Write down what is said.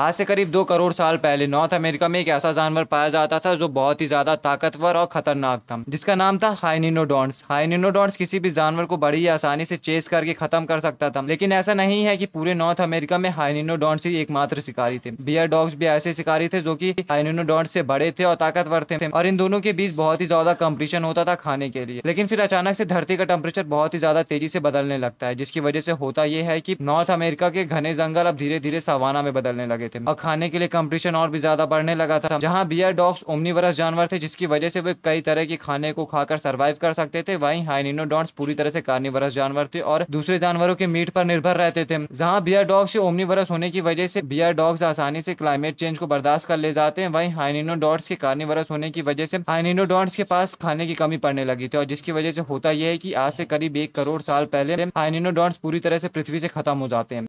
आज से करीब दो करोड़ साल पहले नॉर्थ अमेरिका में एक ऐसा जानवर पाया जाता था जो बहुत ही ज़्यादा ताकतवर और खतरनाक था। जिसका नाम था हाइनिनोडॉन्स हाइनिनोडॉन्स किसी भी जानवर को बड़ी आसानी से चेस करके खत्म कर सकता था। लेकिन ऐसा नहीं है की पूरे नॉर्थ अमेरिका में हाइनिनोडॉन्स ही एकमात्र शिकारी थे। बियर डॉग्स भी ऐसे शिकारी थे जो की हाइनिनोडॉन्स से बड़े थे और ताकतवर थे और इन दोनों के बीच बहुत ही ज़्यादा कंपटीशन होता था खाने के लिए। लेकिन फिर अचानक से धरती का टेम्परेचर बहुत ही ज़्यादा तेज़ी से बदलने लगता है, जिसकी वजह से होता यह है कि नॉर्थ अमेरिका के घने जंगल अब धीरे धीरे सवाना में बदलने लगे थे। और खाने के लिए कंपटीशन और भी ज़्यादा बढ़ने लगा था। जहाँ बियर डॉग्स ओमनीवरस जानवर थे, जिसकी वजह से वे कई तरह के खाने को खाकर सर्वाइव कर सकते थे, वहीं हाइनिनोडॉन्ट्स पूरी तरह से कार्निवरस जानवर थे और दूसरे जानवरों के मीट पर निर्भर रहते थे। जहाँ बियर डॉग्स ओमनीवरस होने की वजह से बियर डॉग्स आसानी से क्लाइमेट चेंज को बर्दाश्त कर ले जाते हैं, वहीं हाइनिनोडॉट्स के कार्निवरस होने की वजह से हाइनिनोडॉट्स के पास खाने की कमी पड़ने लगी थी। और जिसकी वजह से होता यह है कि आज से करीब एक करोड़ साल पहले हाइनिनोडॉट्स पूरी तरह से पृथ्वी से खत्म हो जाते हैं।